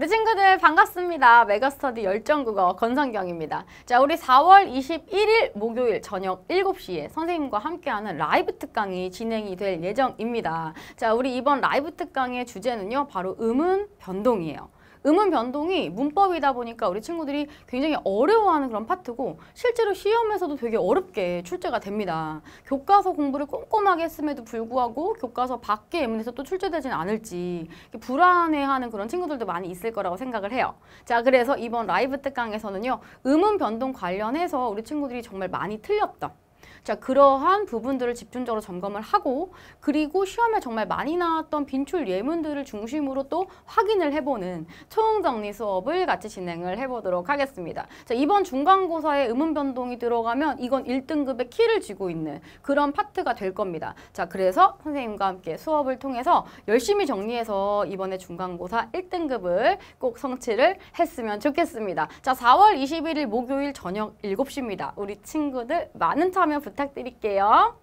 우리 친구들 반갑습니다. 메가스터디 열정국어 건성경입니다. 자, 우리 4월 21일 목요일 저녁 7시에 선생님과 함께하는 라이브 특강이 진행이 될 예정입니다. 자, 우리 이번 라이브 특강의 주제는요. 바로 음은 변동이에요. 음은 변동이 문법이다 보니까 우리 친구들이 굉장히 어려워하는 그런 파트고 실제로 시험에서도 되게 어렵게 출제가 됩니다. 교과서 공부를 꼼꼼하게 했음에도 불구하고 교과서 밖의 예문에서 또 출제되지는 않을지 불안해하는 그런 친구들도 많이 있을 거라고 생각을 해요. 자, 그래서 이번 라이브 특강에서는요. 음은 변동 관련해서 우리 친구들이 정말 많이 틀렸던 자, 그러한 부분들을 집중적으로 점검을 하고 그리고 시험에 정말 많이 나왔던 빈출 예문들을 중심으로 또 확인을 해보는 총정리 수업을 같이 진행을 해보도록 하겠습니다. 자, 이번 중간고사에 음운 변동이 들어가면 이건 1등급의 키를 쥐고 있는 그런 파트가 될 겁니다. 자, 그래서 선생님과 함께 수업을 통해서 열심히 정리해서 이번에 중간고사 1등급을 꼭 성취를 했으면 좋겠습니다. 자, 4월 21일 목요일 저녁 7시입니다. 우리 친구들 많은 참여 부탁드립니다. 부탁드릴게요.